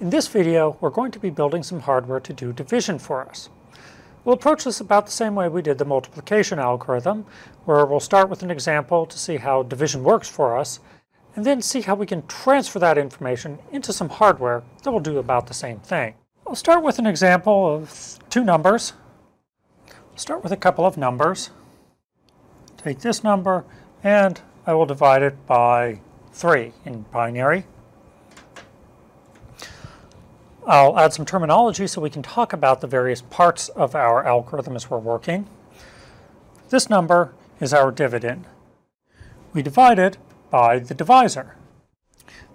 In this video, we're going to be building some hardware to do division for us. We'll approach this about the same way we did the multiplication algorithm, where we'll start with an example to see how division works for us, and then see how we can transfer that information into some hardware that will do about the same thing. I'll start with an example of two numbers. I'll start with a couple of numbers. Take this number, and I will divide it by 3 in binary. I'll add some terminology so we can talk about the various parts of our algorithm as we're working. This number is our dividend. We divide it by the divisor.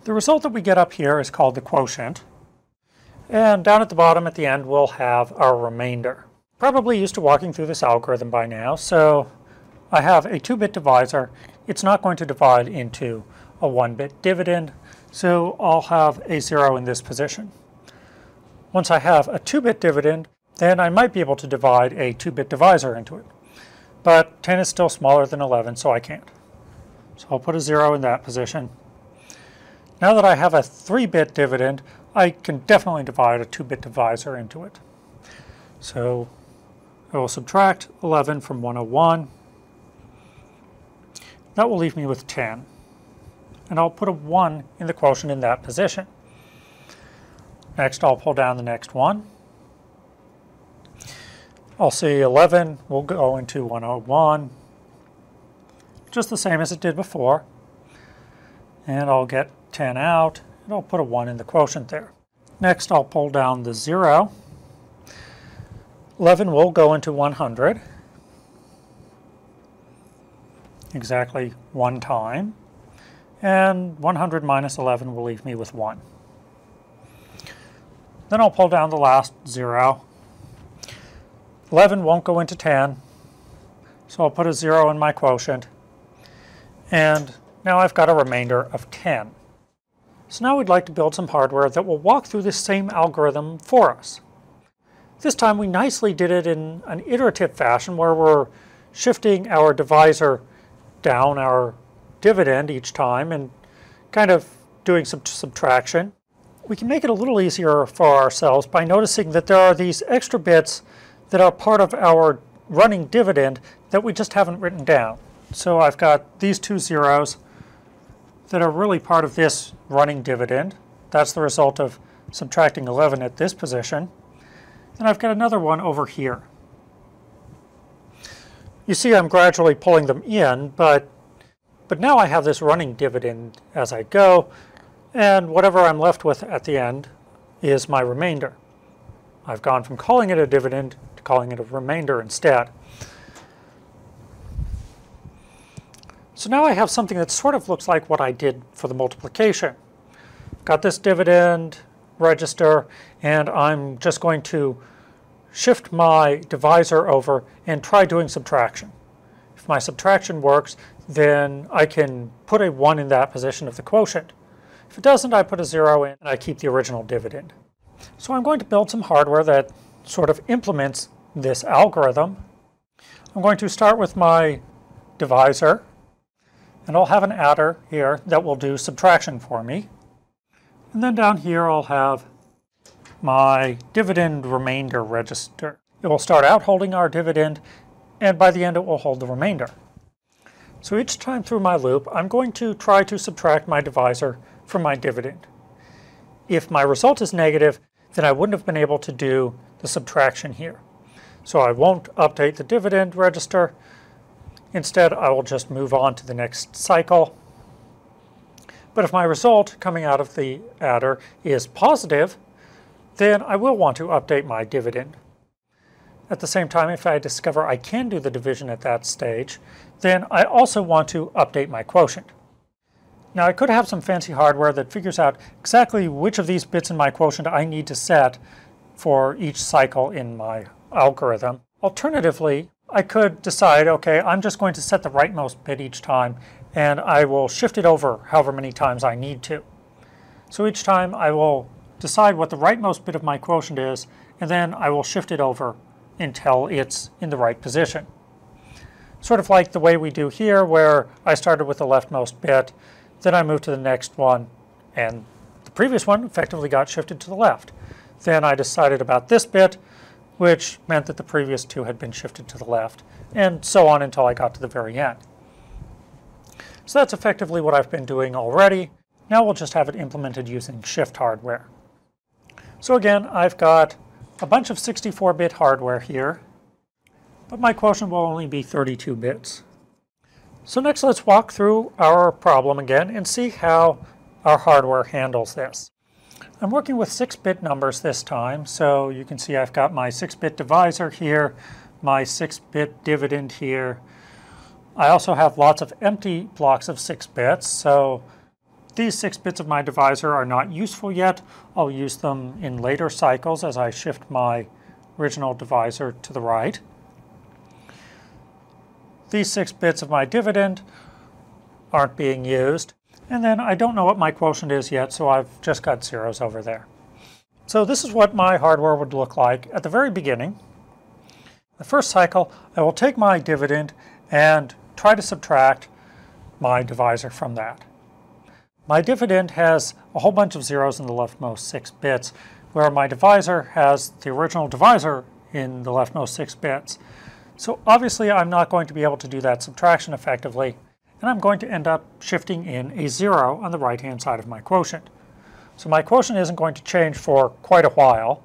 The result that we get up here is called the quotient. And down at the bottom at the end we'll have our remainder. Probably used to walking through this algorithm by now, so I have a 2-bit divisor. It's not going to divide into a 1-bit dividend, so I'll have a 0 in this position. Once I have a 2-bit dividend, then I might be able to divide a 2-bit divisor into it. But 10 is still smaller than 11, so I can't. So I'll put a 0 in that position. Now that I have a 3-bit dividend, I can definitely divide a 2-bit divisor into it. So I will subtract 11 from 101. That will leave me with 10. And I'll put a 1 in the quotient in that position. Next, I'll pull down the next one. I'll see 11 will go into 101, just the same as it did before. And I'll get 10 out, and I'll put a 1 in the quotient there. Next, I'll pull down the 0. 11 will go into 100, exactly one time. And 100 minus 11 will leave me with 1. Then I'll pull down the last zero. 11 won't go into 10, so I'll put a zero in my quotient. And now I've got a remainder of 10. So now we'd like to build some hardware that will walk through this same algorithm for us. This time we nicely did it in an iterative fashion where we're shifting our divisor down our dividend each time and kind of doing some subtraction we can make it a little easier for ourselves by noticing that there are these extra bits that are part of our running dividend that we just haven't written down. So I've got these two zeros that are really part of this running dividend. That's the result of subtracting 11 at this position. And I've got another one over here. You see I'm gradually pulling them in, but, but now I have this running dividend as I go, and whatever I'm left with at the end is my remainder. I've gone from calling it a dividend to calling it a remainder instead. So now I have something that sort of looks like what I did for the multiplication. Got this dividend register, and I'm just going to shift my divisor over and try doing subtraction. If my subtraction works, then I can put a 1 in that position of the quotient. If it doesn't, I put a zero in and I keep the original dividend. So I'm going to build some hardware that sort of implements this algorithm. I'm going to start with my divisor, and I'll have an adder here that will do subtraction for me. And then down here I'll have my dividend remainder register. It will start out holding our dividend, and by the end it will hold the remainder. So each time through my loop, I'm going to try to subtract my divisor from my dividend. If my result is negative, then I wouldn't have been able to do the subtraction here. So I won't update the dividend register. Instead, I will just move on to the next cycle. But if my result coming out of the adder is positive, then I will want to update my dividend. At the same time, if I discover I can do the division at that stage, then I also want to update my quotient. Now I could have some fancy hardware that figures out exactly which of these bits in my quotient I need to set for each cycle in my algorithm. Alternatively, I could decide, okay, I'm just going to set the rightmost bit each time and I will shift it over however many times I need to. So each time I will decide what the rightmost bit of my quotient is and then I will shift it over until it's in the right position. Sort of like the way we do here where I started with the leftmost bit then I move to the next one and the previous one effectively got shifted to the left. Then I decided about this bit, which meant that the previous two had been shifted to the left, and so on until I got to the very end. So that's effectively what I've been doing already. Now we'll just have it implemented using shift hardware. So again, I've got a bunch of 64-bit hardware here, but my quotient will only be 32 bits. So next let's walk through our problem again and see how our hardware handles this. I'm working with 6-bit numbers this time, so you can see I've got my 6-bit divisor here, my 6-bit dividend here. I also have lots of empty blocks of 6 bits, so these 6 bits of my divisor are not useful yet. I'll use them in later cycles as I shift my original divisor to the right. These 6 bits of my dividend aren't being used. And then I don't know what my quotient is yet, so I've just got zeros over there. So this is what my hardware would look like at the very beginning. The first cycle, I will take my dividend and try to subtract my divisor from that. My dividend has a whole bunch of zeros in the leftmost six bits, where my divisor has the original divisor in the leftmost six bits. So obviously I'm not going to be able to do that subtraction effectively, and I'm going to end up shifting in a zero on the right-hand side of my quotient. So my quotient isn't going to change for quite a while.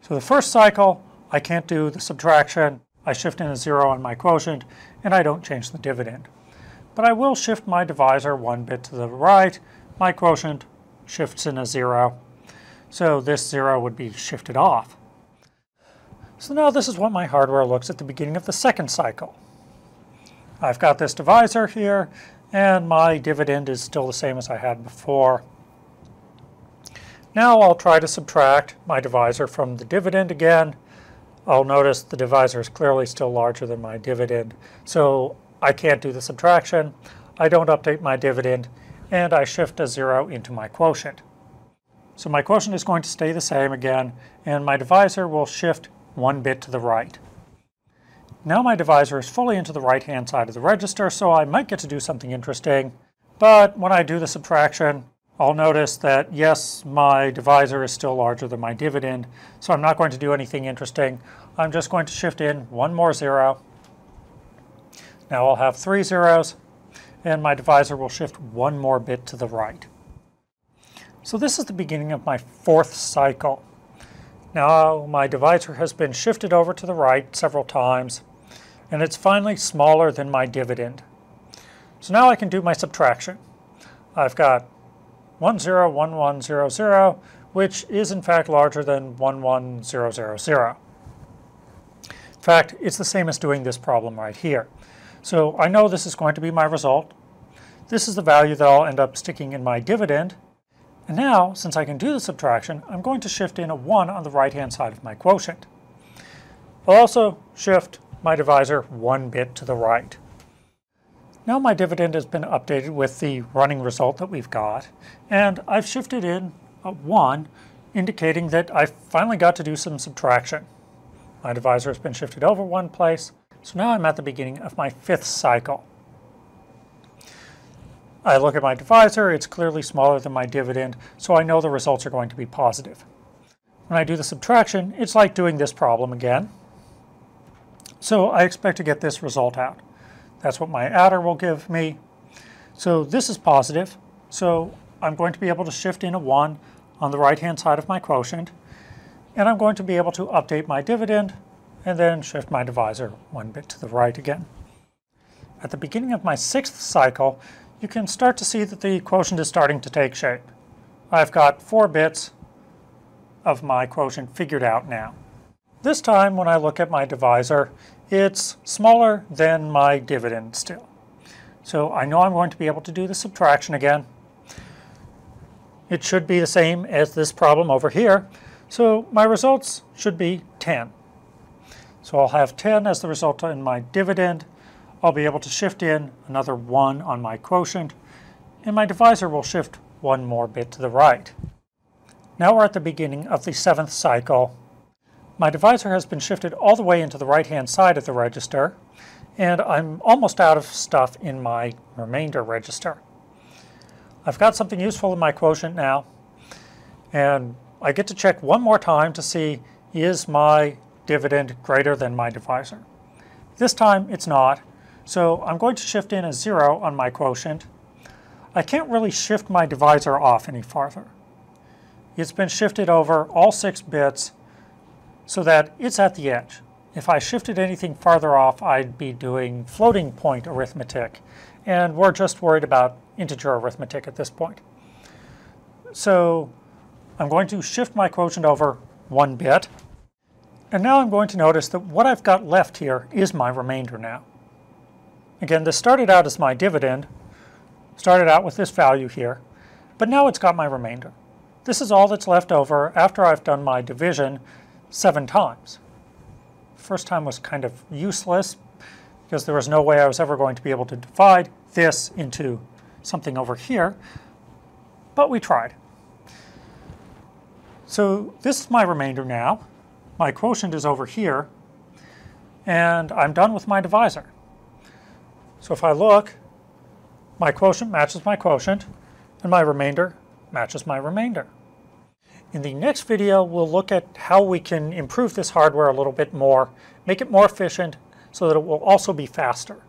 So the first cycle, I can't do the subtraction. I shift in a zero on my quotient, and I don't change the dividend. But I will shift my divisor one bit to the right. My quotient shifts in a zero. So this zero would be shifted off. So now this is what my hardware looks at the beginning of the second cycle. I've got this divisor here, and my dividend is still the same as I had before. Now I'll try to subtract my divisor from the dividend again. I'll notice the divisor is clearly still larger than my dividend, so I can't do the subtraction. I don't update my dividend, and I shift a zero into my quotient. So my quotient is going to stay the same again, and my divisor will shift one bit to the right. Now my divisor is fully into the right-hand side of the register, so I might get to do something interesting. But when I do the subtraction, I'll notice that yes, my divisor is still larger than my dividend, so I'm not going to do anything interesting. I'm just going to shift in one more zero. Now I'll have three zeros, and my divisor will shift one more bit to the right. So this is the beginning of my fourth cycle. Now my divisor has been shifted over to the right several times and it's finally smaller than my dividend. So now I can do my subtraction. I've got 101100, which is in fact larger than 11000. In fact, it's the same as doing this problem right here. So I know this is going to be my result. This is the value that I'll end up sticking in my dividend. And now, since I can do the subtraction, I'm going to shift in a 1 on the right-hand side of my quotient. I'll also shift my divisor one bit to the right. Now my dividend has been updated with the running result that we've got, and I've shifted in a 1, indicating that I finally got to do some subtraction. My divisor has been shifted over one place, so now I'm at the beginning of my fifth cycle. I look at my divisor, it's clearly smaller than my dividend, so I know the results are going to be positive. When I do the subtraction, it's like doing this problem again. So I expect to get this result out. That's what my adder will give me. So this is positive. So I'm going to be able to shift in a 1 on the right-hand side of my quotient. And I'm going to be able to update my dividend and then shift my divisor one bit to the right again. At the beginning of my sixth cycle, you can start to see that the quotient is starting to take shape. I've got four bits of my quotient figured out now. This time when I look at my divisor, it's smaller than my dividend still. So I know I'm going to be able to do the subtraction again. It should be the same as this problem over here. So my results should be 10. So I'll have 10 as the result in my dividend. I'll be able to shift in another 1 on my quotient, and my divisor will shift one more bit to the right. Now we're at the beginning of the seventh cycle, my divisor has been shifted all the way into the right-hand side of the register, and I'm almost out of stuff in my remainder register. I've got something useful in my quotient now, And I get to check one more time to see is my dividend greater than my divisor. This time it's not, so I'm going to shift in a zero on my quotient. I can't really shift my divisor off any farther. It's been shifted over all six bits so that it's at the edge. If I shifted anything farther off, I'd be doing floating point arithmetic, and we're just worried about integer arithmetic at this point. So I'm going to shift my quotient over one bit, and now I'm going to notice that what I've got left here is my remainder now. Again, this started out as my dividend, started out with this value here, but now it's got my remainder. This is all that's left over after I've done my division seven times. First time was kind of useless because there was no way I was ever going to be able to divide this into something over here, but we tried. So this is my remainder now. My quotient is over here, and I'm done with my divisor. So if I look, my quotient matches my quotient, and my remainder matches my remainder. In the next video, we'll look at how we can improve this hardware a little bit more, make it more efficient so that it will also be faster.